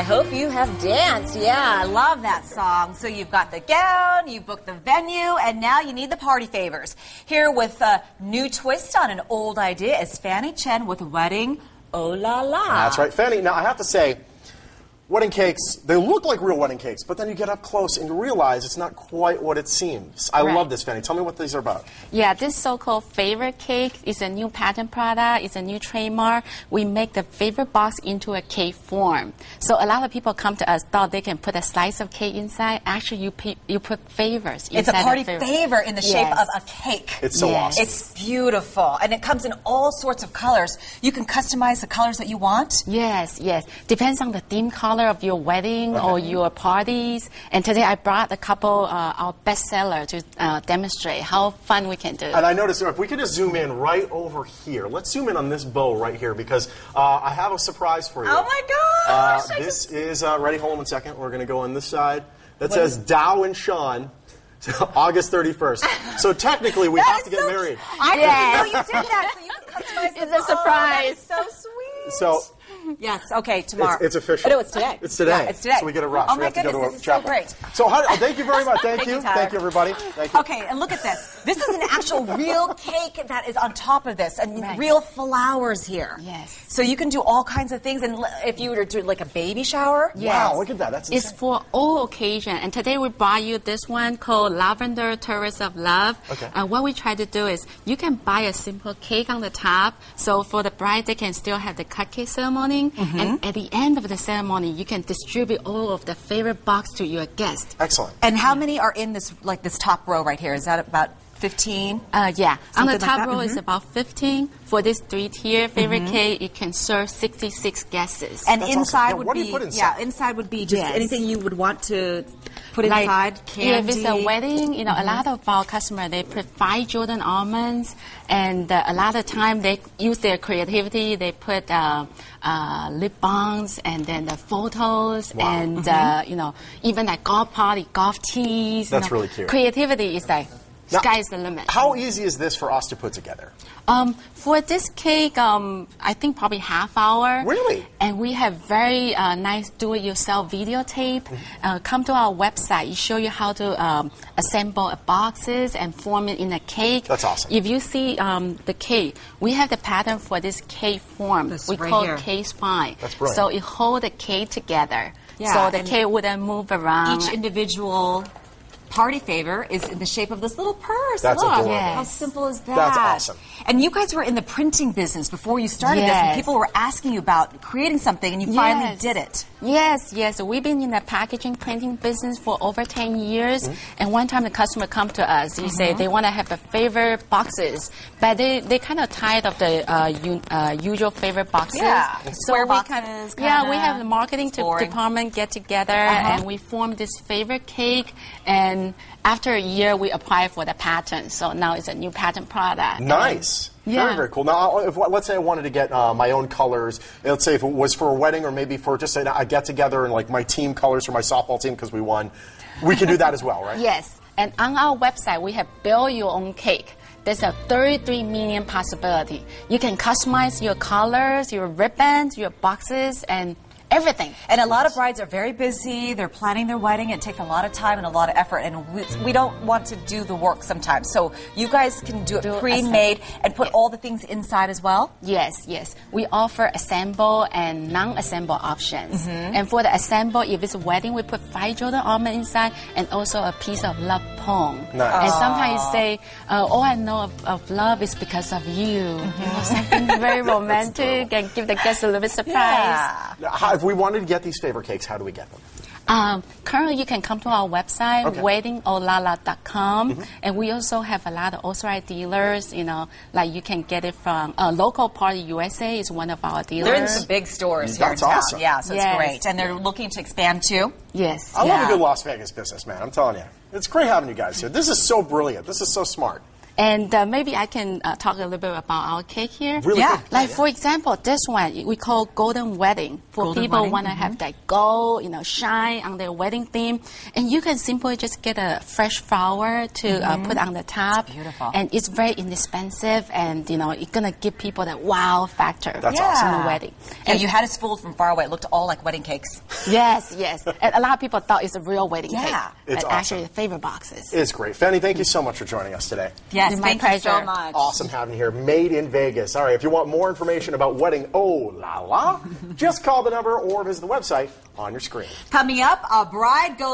I hope you have danced. Yeah, I love that song. So you've got the gown, you've booked the venue, and now you need the party favors. Here with a new twist on an old idea is Fanny Chen with Wedding Oh La La. That's right, Fanny. Now, I have to say, wedding cakes, they look like real wedding cakes, but then you get up close and you realize it's not quite what it seems. I Right. love this, Fanny. Tell me what these are about. Yeah, this so-called favorite cake is a new patent product. It's a new trademark. We make the favorite box into a cake form. So a lot of people come to us thought they can put a slice of cake inside. Actually, you pe- you put favors. It's a inside the party favor. favor in the shape Yes. of a cake. It's so Yes. awesome. It's beautiful, and it comes in all sorts of colors. You can customize the colors that you want. Yes, yes. Depends on the theme color of your wedding or your parties. And today I brought a couple, uh, our bestseller to uh, demonstrate how fun we can do. And I noticed if we could just zoom in right over here. Let's zoom in on this bow right here because uh, I have a surprise for you. Oh my Uh, gosh! I this is uh, ready. Hold on one second. We're going to go on this side. That What says is- Dow and Sean, August 31st. So technically, we have to get so- married. I Yes. didn't know you did that, so you can customize It's the- a surprise. Oh, that is so sweet. So yes, okay, tomorrow. It's, it's official. Oh, no, it's today. It's today. Yeah, it's today. So we get a rush. Oh we my have to go goodness, to a this is chapel. so great. So how, oh, thank you very much. Thank, Thank you, you. Tyler. Thank you, everybody. Thank you. Okay, and look at this. This is an actual real cake that is on top of this, and Right. real flowers here. Yes. So you can do all kinds of things, and if you were to do like a baby shower, Wow, look at that. That's It's for all occasion. And today we brought you this one called Lavender Tourist of Love. Okay. Uh, what we try to do is you can buy a simple cake on the top. So for the bride, they can still have the cut cake. Mm-hmm. And at the end of the ceremony, you can distribute all of the favorite box to your guests. Excellent. And how many are in this like this top row right here? Is that about fifteen? Uh, yeah, on the Something like top that? row is about 15. For this three-tier favorite Mm-hmm. cake, it can serve 66 guests. And That's awesome. inside Now, would what do be you put inside? yeah, inside would be just Yes. anything you would want to put Like, inside. Candy. If it's a wedding, you know, a lot of our customers they put five Jordan almonds, and uh, a lot of time they use their creativity. They put uh, uh, lip balms, and then the photos, Wow. and uh, you know, even like golf party, golf tees. you That's know. really cute. Creativity is like Now, sky's the limit. How easy is this for us to put together? Um, for this cake, um, I think probably half hour. Really? And we have very uh, nice do-it-yourself videotape. Mm-hmm. Uh, come to our website. It show you how to um, assemble boxes and form it in a cake. That's awesome. If you see um, the cake, we have the pattern for this cake form. This we right call here. it cake spine. That's brilliant. So it hold the cake together. Yeah, so the and cake wouldn't move around. Each individual party favor is in the shape of this little purse. That's Look, adorable. how simple is that? That's awesome. And you guys were in the printing business before you started this, and people were asking you about creating something, and you finally did it. Yes, yes. We've been in the packaging printing business for over 10 years. Mm-hmm. And one time the customer come to us, he say they want to have a favorite boxes, but they, they kind of tired of the uh, u- uh, usual favorite boxes. Yeah, So square we boxes, yeah, we have the marketing to- department get together Uh-huh. and we form this favorite cake. And after a year, we apply for the patent. So now it's a new patent product. Nice. Very, Yeah. very cool. Now, if, let's say I wanted to get uh, my own colors. Let's say if it was for a wedding or maybe for just a, a get together and like my team colors for my softball team because we won. We can do that as well, right? Yes, and on our website we have build your own cake. There's a 33 million possibility. You can customize your colors, your ribbons, your boxes, and everything. And a lot of brides are very busy. They're planning their wedding. It takes a lot of time and a lot of effort, and we, we don't want to do the work sometimes. So you guys can do it Do pre-made and put all the things inside as well. Yes, yes. We offer assemble and non-assemble options. Mm-hmm. And for the assemble, if it's a wedding, we put five Jordan almond inside and also a piece of love poem. Nice. And sometimes you say, uh, all I know of, of love is because of you. You know, something very romantic and give the guests a little bit surprise. Yeah. How- if we wanted to get these favorite cakes, how do we get them? Um, currently, you can come to our website, Okay. weddingolala.com, and we also have a lot of authorized dealers. You know, like you can get it from uh, Local Party USA is one of our dealers. They're in some big stores here That's in town. awesome. Yeah, so it's great. And they're looking to expand too. Yes. I love a good Las Vegas business, man. I'm telling you. It's great having you guys here. This is so brilliant. This is so smart. And uh, maybe I can uh, talk a little bit about our cake here. Really Yeah. quick. Like for example, this one we call golden wedding for Golden people want to have that gold, you know, shine on their wedding theme. And you can simply just get a fresh flower to uh, put on the top. It's beautiful. And it's very inexpensive, and you know, it's gonna give people that wow factor. That's Yeah. awesome. the wedding. Yeah, you had us fooled from far away. It looked all like wedding cakes. Yes, yes. And a lot of people thought it's a real wedding Yeah. cake. It's but actually, awesome. the favorite boxes. It's great. Fanny, thank you so much for joining us today. Yes, My thank you so pleasure. much. Awesome having you here. Made in Vegas. All right, if you want more information about wedding, oh la la, just call the number or visit the website on your screen. Coming up, a bride goes.